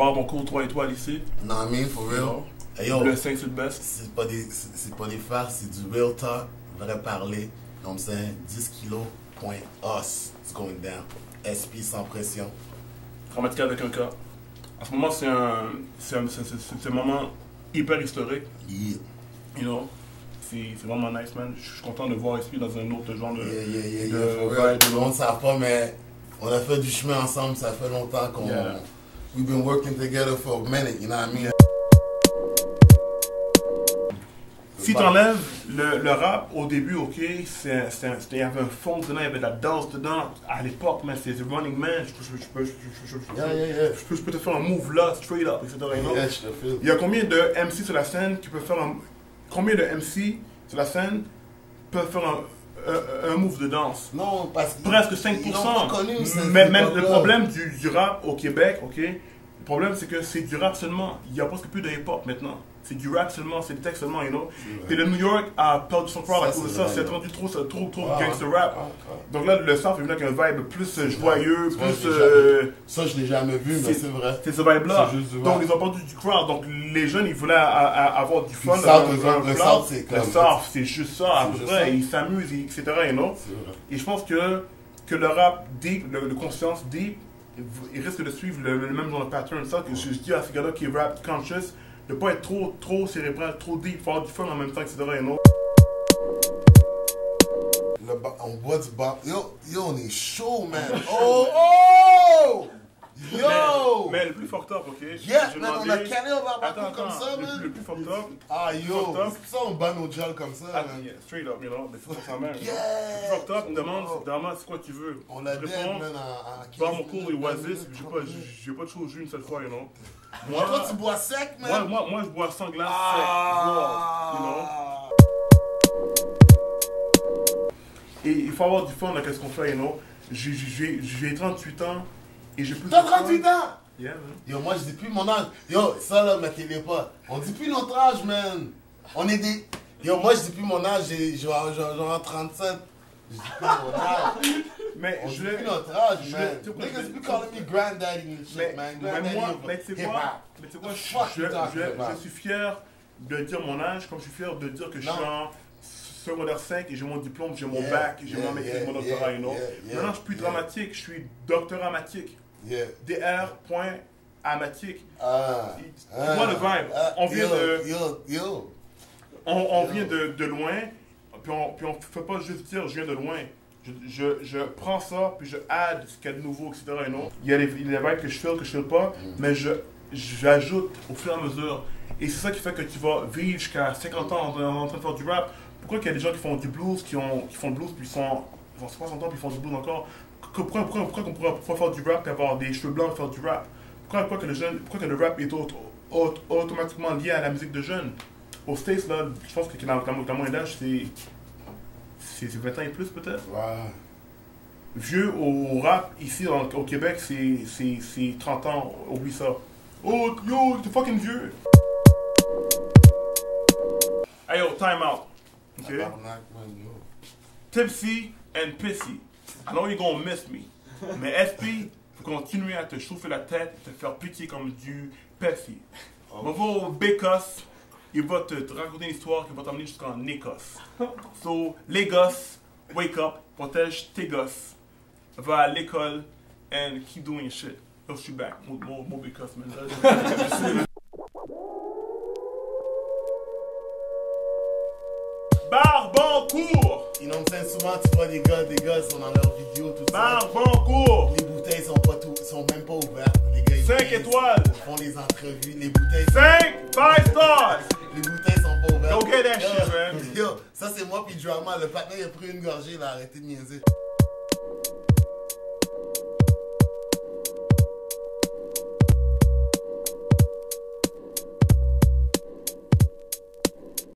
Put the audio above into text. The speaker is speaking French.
Barre ton cours 3 étoiles ici. Non, I mean, for real. Hey, yo, Le 5 c'est le best. c'est pas des, c'est c'est pas des farces, c'est du real talk, vrai parler. Donc, c'est 10 kilos, point os, it's going down. SP sans pression. Dramatique avec un cas. En ce moment, c'est un, c'est un, c'est- un moment hyper historique. Yeah, You know? C'est c'est vraiment nice, man. Je suis content de voir SP dans un autre genre de. yeah, yeah, yeah, yeah, de for real. vibe, Tout le monde ne savent pas, mais on a fait du chemin ensemble, ça fait longtemps qu'on... Yeah. We've been working together for a minute, you know what I mean? Si t'enlèves le, le rap au début, ok, il y avait un fond dedans, il y avait de la danse dedans. À l'époque, man, c'était Running Man. Je peux, je, je, je, Yeah, yeah, peux, je peux te faire un move là, straight up, etc. Il y a combien de MC sur la scène qui peuvent faire un. Combien de MC sur la scène peuvent faire un, un, un move de danse Non, parce que... Presque Ils l'ont pas connu, 5%. cette Mais même le problème du, du rap au Québec, ok Le problème c'est que c'est du rap seulement. Il y a presque plus de hip-hop maintenant. C'est du rap seulement, c'est du texte seulement, you know. Et le New York a perdu son crowd à cause de c'est ça. C'est rendu trop, trop, trop Ah, gangster ouais. rap. Ah, ah. Donc là, le South est venu avec un vibe plus euh, joyeux, plus. euh, Ça, je l'ai jamais vu, mais c'est- c'est vrai. c'est ce vibe-là. C'est Donc ils ont perdu du crowd. Donc les jeunes, ils voulaient a- a- avoir du fun. Le South, le- un le. South, c'est comme- c'est juste ça, à C'est peu juste près. ça. Ils s'amusent, etc. You know? C'est. Et je pense que, que le rap deep, le, le conscience deep, il risque de suivre le, le même genre de pattern. Ça, que je, je dis à ces gars-là qui rap conscious, de pas être trop, trop cérébral, trop deep, faire du fun en même temps, etc. You know? Le ba- on boit du bas. Yo, yo, on est chaud, man. Oh, oh! Le plus fucked up, ok? Yeah, man, on a calé un Attends, comme ça, man. le plus fucked up. Ah, yo, c'est pour ça on bat nos gels comme ça, man. straight up, you know, mais c'est ça même. Yeah. Le plus fucked up, on me demande, Oh. demande c'est quoi tu veux? On l'a réponds, man, en, en 15 Dans mon cours minutes, Oasis, 20 minutes, j'ai 30 pas, de chose une seule fois, you know. Moi, toi, tu bois sec, man? moi, moi, je bois sans glace sec, raw, you know. Ah. Et il faut avoir du fun dans qu'est-ce qu'on fait, you know? J'ai- J'ai j'ai 38 ans et j'ai plus de fun. 38 ans? Yeah, man. Yo, moi, je dis plus mon âge. Yo, ça, là, mettez-les pas. On dit plus notre âge, man. On est des... Yo, moi, je dis plus mon âge. J'ai genre, genre, genre 37. Je dis plus mon âge. Mais On je plus notre âge, je man. Niggas be calling me granddaddy and shit, man. mais moi, mais tu sais quoi, mais tu sais quoi, je, suis fier de dire mon âge, comme je suis fier de dire que je suis en secondaire 5 et j'ai mon diplôme, j'ai mon Yeah, bac, j'ai yeah, mon maîtrise, yeah, mon doctorat, you know. Maintenant, je suis plus dramatique, je suis doctoramatique. Yeah. DR.amatique. Ah. Tu vois le vibe? Ah, On vient yo, de- Yo, yo. On, on vient de, de loin, puis on puis on fait pas juste dire je viens de loin. Je, je, je prends ça, puis je add ce qu'il y a de nouveau, etc. know. Il y a il a les vibes que je file, que je file pas, Mm. mais je j'ajoute au fur et à mesure. Et c'est ça qui fait que tu vas vivre jusqu'à 50 ans en, en train de faire du rap. Pourquoi qu'il y a des gens qui font du blues, qui, ont, qui font du blues, puis ils sont ils ont 60 ans, puis ils font du blues encore? Pourquoi, pourquoi, pourquoi on pourrait pourquoi faire du rap et avoir des cheveux blancs et faire du rap? Pourquoi, pourquoi, que, le jeune, pourquoi que le rap est auto- auto- automatiquement lié à la musique de jeunes Aux States, là, je pense que dans, dans, dans mon d'âge, c'est c'est c'est 20 ans et plus peut-être. Vieux au rap, ici en- au Québec, c'est c'est- c'est 30 ans, oublie ça. Oh, yo, t'es fucking vieux. Hey yo, time out. Okay? Tipsy and pissy. I know you're gonna miss me. Mais SP, faut continuer à te chauffer la tête te faire pitié comme du Pepsi. On va au Bécosse, il va te, te raconter une histoire qui va t'emmener jusqu'en Écosse. So, les gosses, wake up, protège tes gosses. Va à l'école and keep doing your shit. Yo, je suis back. More, more, more Bécosse, man. Souvent, tu vois des gars, des gars, sont dans leurs vidéos, tout ça. Barbancourt! Les bouteilles sont pas tout, sont même pas ouvertes. Les gars, ils 5 viennent, étoiles! Ils font les entrevues, les bouteilles, 5, 5 stars! les bouteilles sont pas ouvertes. Go get that shit, man. Yo, ça c'est moi puis Drama. Le patin il a pris une gorgée, il a arrêté de niaiser.